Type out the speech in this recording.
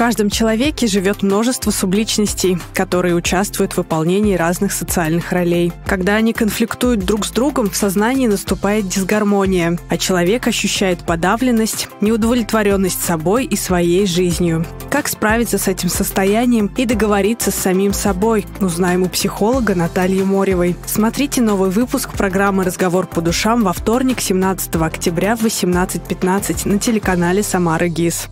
каждом человеке живет множество субличностей, которые участвуют в выполнении разных социальных ролей. Когда они конфликтуют друг с другом, в сознании наступает дисгармония, а человек ощущает подавленность, неудовлетворенность собой и своей жизнью. Как справиться с этим состоянием и договориться с самим собой, узнаем у психолога Натальи Моревой. Смотрите новый выпуск программы «Разговор по душам» во вторник, 17 октября в 18.15 на телеканале «Самара ГИС».